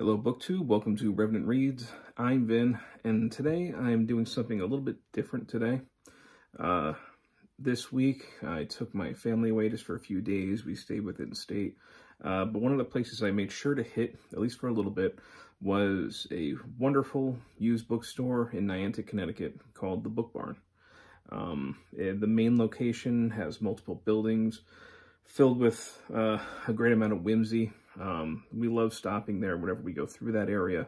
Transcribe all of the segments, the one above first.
Hello BookTube, welcome to Revenant Reads. I'm Vin, and today I'm doing something a little bit different today. Uh, this week I took my family away just for a few days. We stayed within state. Uh, but one of the places I made sure to hit, at least for a little bit, was a wonderful used bookstore in Niantic, Connecticut called The Book Barn. Um, the main location has multiple buildings filled with uh, a great amount of whimsy. Um, we love stopping there whenever we go through that area.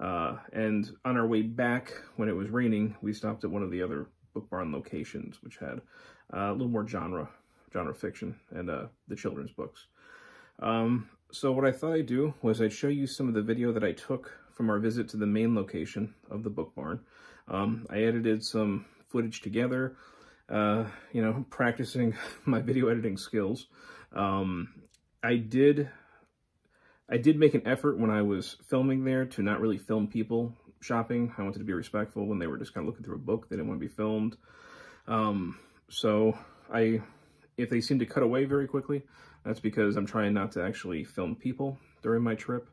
Uh, and on our way back, when it was raining, we stopped at one of the other Book Barn locations, which had uh, a little more genre, genre fiction, and uh, the children's books. Um, so what I thought I'd do was I'd show you some of the video that I took from our visit to the main location of the Book Barn. Um, I edited some footage together, uh, you know, practicing my video editing skills. Um, I did, I did make an effort when I was filming there to not really film people shopping. I wanted to be respectful when they were just kind of looking through a book. They didn't want to be filmed. Um, so I, if they seem to cut away very quickly, that's because I'm trying not to actually film people during my trip.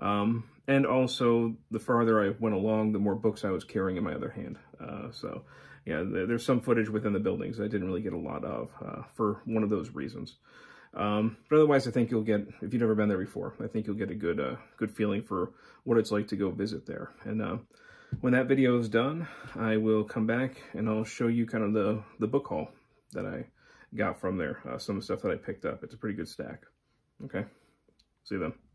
Um, and also, the farther I went along, the more books I was carrying in my other hand. Uh, so, yeah, there's some footage within the buildings I didn't really get a lot of uh, for one of those reasons. Um, but otherwise, I think you'll get, if you've never been there before, I think you'll get a good uh, good feeling for what it's like to go visit there. And uh, when that video is done, I will come back and I'll show you kind of the, the book haul that I got from there. Uh, some of the stuff that I picked up. It's a pretty good stack. Okay, see you then.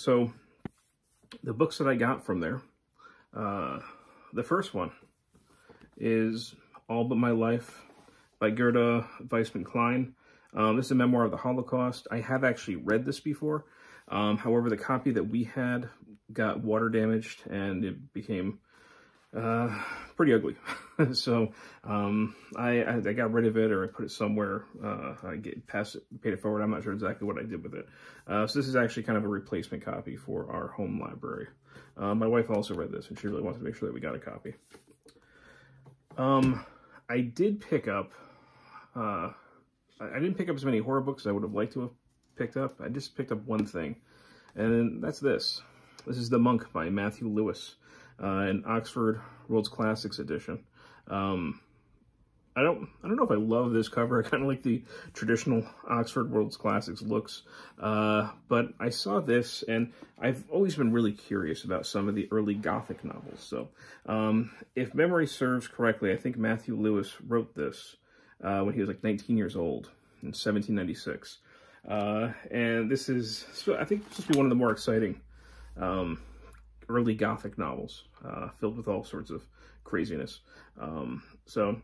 So the books that I got from there, uh, the first one is All But My Life by Gerda Weissmann Klein. Um, this is a memoir of the Holocaust. I have actually read this before. Um, however, the copy that we had got water damaged and it became uh, pretty ugly. so um, I, I, I, got rid of it or I put it somewhere. Uh, I get past it, paid it forward. I'm not sure exactly what I did with it. Uh, so this is actually kind of a replacement copy for our home library. Uh, my wife also read this and she really wanted to make sure that we got a copy. Um, I did pick up uh, I didn't pick up as many horror books as I would have liked to have picked up. I just picked up one thing, and that's this. This is The Monk by Matthew Lewis, an Oxford World's Classics edition. Um, I don't I don't know if I love this cover. I kind of like the traditional Oxford World's Classics looks. Uh, but I saw this, and I've always been really curious about some of the early Gothic novels. So um, if memory serves correctly, I think Matthew Lewis wrote this uh, when he was like 19 years old in 1796. Uh, and this is, I think this will be one of the more exciting um, early Gothic novels, uh, filled with all sorts of craziness. Um, so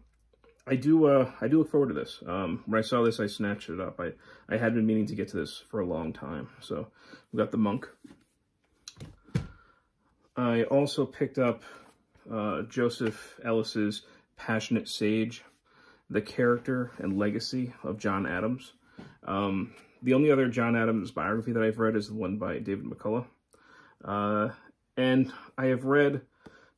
I do uh, I do look forward to this. Um, when I saw this, I snatched it up. I, I had been meaning to get to this for a long time. So we got The Monk. I also picked up uh, Joseph Ellis's Passionate Sage, The Character and Legacy of John Adams. Um, the only other John Adams biography that I've read is the one by David McCullough. Uh, and I have read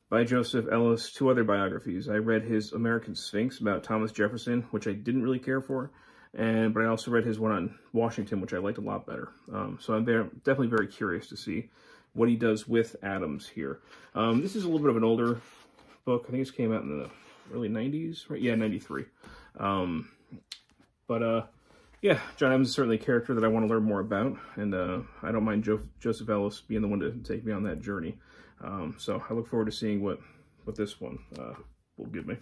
by Joseph Ellis two other biographies. I read his American Sphinx about Thomas Jefferson, which I didn't really care for, and but I also read his one on Washington, which I liked a lot better. Um, so I'm very, definitely very curious to see what he does with Adams here. Um, this is a little bit of an older book. I think this came out in the early 90s, right? Yeah, 93. Um, but uh, yeah, John Adams is certainly a character that I want to learn more about, and uh, I don't mind jo Joseph Ellis being the one to take me on that journey. Um, so I look forward to seeing what, what this one uh, will give me.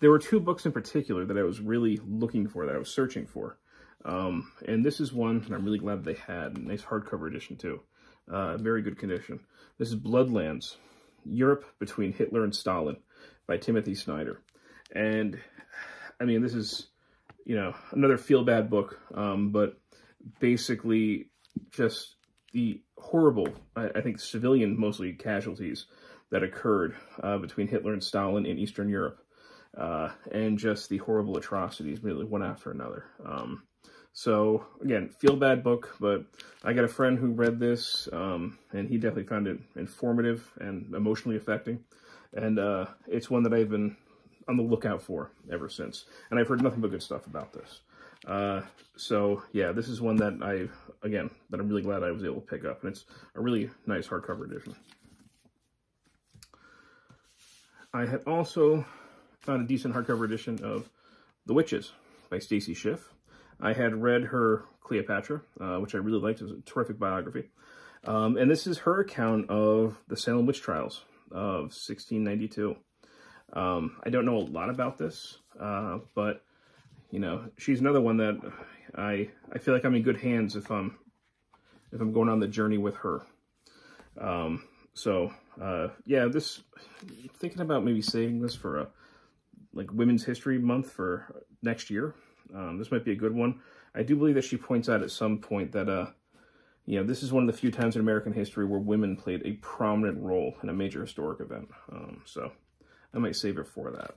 There were two books in particular that I was really looking for, that I was searching for. Um, and this is one that I'm really glad they had. A nice hardcover edition, too. Uh, very good condition. This is Bloodlands, Europe Between Hitler and Stalin by Timothy Snyder. And, I mean, this is, you know, another feel-bad book, um, but basically just the horrible, I, I, think, civilian, mostly casualties that occurred uh, between Hitler and Stalin in Eastern Europe, uh, and just the horrible atrocities, really one after another. Um, so, again, feel bad book, but I got a friend who read this, um, and he definitely found it informative and emotionally affecting. And uh, it's one that I've been on the lookout for ever since. And I've heard nothing but good stuff about this. Uh, so yeah, this is one that I, again, that I'm really glad I was able to pick up. And it's a really nice hardcover edition. I had also found a decent hardcover edition of The Witches by Stacy Schiff. I had read her Cleopatra, uh, which I really liked. It was a terrific biography. Um, and this is her account of the Salem witch trials of 1692. Um, I don't know a lot about this, uh, but you know, she's another one that I I feel like I'm in good hands if I'm if I'm going on the journey with her. Um, so uh, yeah, this thinking about maybe saving this for a like Women's History Month for next year. Um, this might be a good one. I do believe that she points out at some point that uh, you know, this is one of the few times in American history where women played a prominent role in a major historic event. Um, so I might save it for that.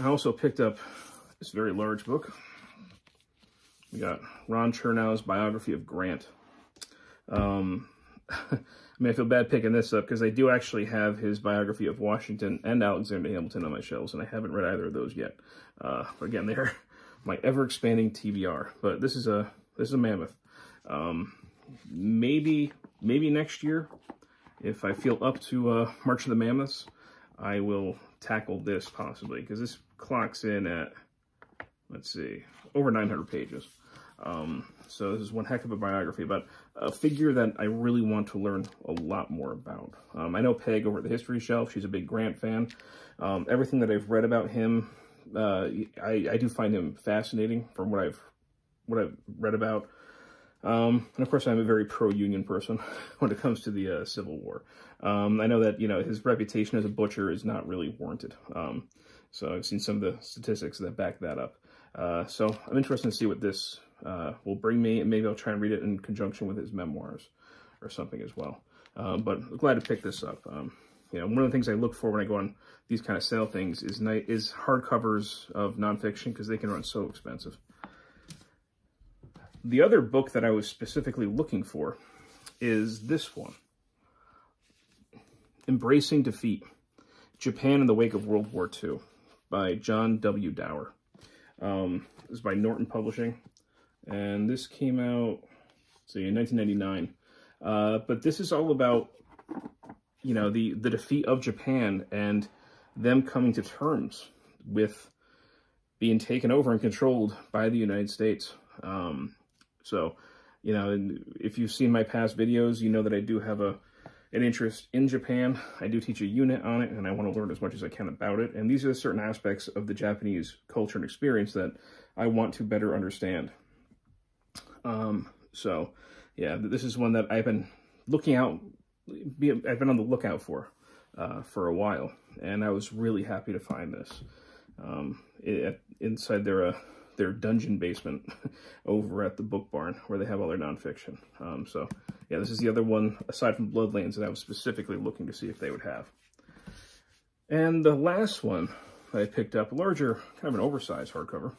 I also picked up this very large book. We got Ron Chernow's biography of Grant. Um, I mean, I feel bad picking this up because I do actually have his biography of Washington and Alexander Hamilton on my shelves, and I haven't read either of those yet. Uh, but again, they're my ever-expanding TBR. But this is a this is a mammoth. Um, maybe maybe next year, if I feel up to uh, March of the Mammoths, I will tackle this possibly because this clocks in at, let's see, over 900 pages. Um, so this is one heck of a biography, but a figure that I really want to learn a lot more about. Um, I know Peg over at the History Shelf, she's a big Grant fan. Um, everything that I've read about him, uh, I, I do find him fascinating from what I've what I've read about. Um, and of course, I'm a very pro-union person when it comes to the uh, Civil War. Um, I know that, you know, his reputation as a butcher is not really warranted. Um, so I've seen some of the statistics that back that up. Uh, so I'm interested to see what this uh, will bring me, and maybe I'll try and read it in conjunction with his memoirs or something as well. Um, but I'm glad to pick this up. Um, you know, one of the things I look for when I go on these kind of sale things is is hardcovers of nonfiction because they can run so expensive. The other book that I was specifically looking for is this one, Embracing Defeat, Japan in the Wake of World War II by John W. Dower. Um, this is by Norton Publishing, and this came out, see, in 1999. Uh, but this is all about, you know, the, the defeat of Japan and them coming to terms with being taken over and controlled by the United States. Um, so, you know, if you've seen my past videos, you know that I do have a an interest in Japan. I do teach a unit on it, and I want to learn as much as I can about it. And these are certain aspects of the Japanese culture and experience that I want to better understand. Um, so, yeah, this is one that I've been looking out, I've been on the lookout for uh, for a while, and I was really happy to find this. Um, it, inside their uh, their dungeon basement over at the book barn where they have all their nonfiction. Um, so yeah, this is the other one aside from Bloodlands that I was specifically looking to see if they would have. And the last one I picked up, larger, kind of an oversized hardcover.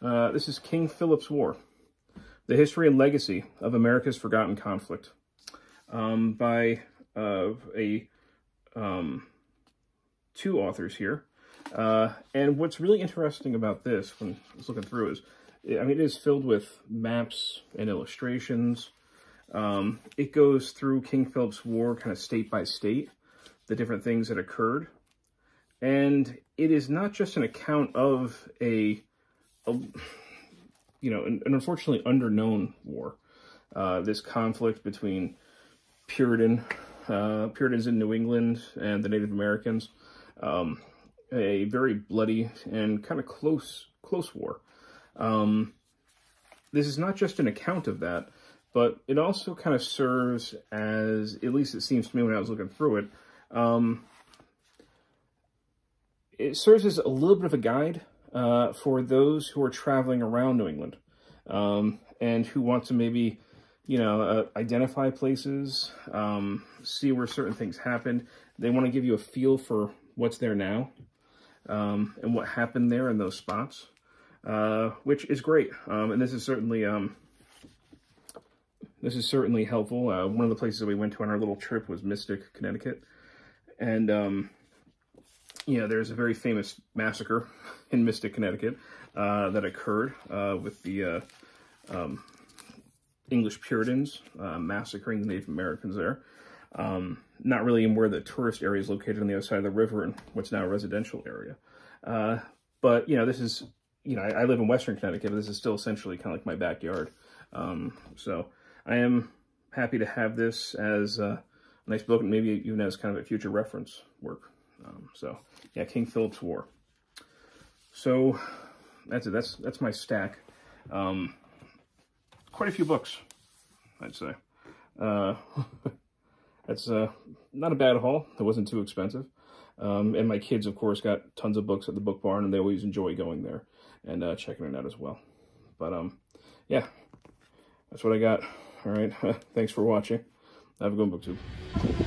Uh, this is King Philip's War, The History and Legacy of America's Forgotten Conflict um, by uh, a um, two authors here. Uh, and what's really interesting about this, when I was looking through, is, I mean, it is filled with maps and illustrations. Um, it goes through King Philip's War kind of state by state, the different things that occurred. And it is not just an account of a, a you know, an, an, unfortunately underknown war. Uh, this conflict between Puritan, uh, Puritans in New England and the Native Americans. Um, a very bloody and kind of close close war. Um, this is not just an account of that, but it also kind of serves as, at least it seems to me when I was looking through it, um, it serves as a little bit of a guide uh, for those who are traveling around New England um, and who want to maybe, you know, uh, identify places, um, see where certain things happened. They want to give you a feel for what's there now um, and what happened there in those spots, uh, which is great. Um, and this is certainly um, this is certainly helpful. Uh, one of the places that we went to on our little trip was Mystic, Connecticut, and um, you know there's a very famous massacre in Mystic, Connecticut uh, that occurred uh, with the uh, um, English Puritans uh, massacring the Native Americans there. Um, not really in where the tourist area is located on the other side of the river and what's now a residential area. Uh, but, you know, this is, you know, I, I, live in Western Connecticut, but this is still essentially kind of like my backyard. Um, so I am happy to have this as a nice book and maybe even as kind of a future reference work. Um, so yeah, King Philip's War. So that's it. That's, that's my stack. Um, quite a few books, I'd say. Uh, That's uh, not a bad haul. It wasn't too expensive. Um, and my kids, of course, got tons of books at the book barn, and they always enjoy going there and uh, checking it out as well. But, um, yeah, that's what I got. All right, thanks for watching. Have a good one, BookTube.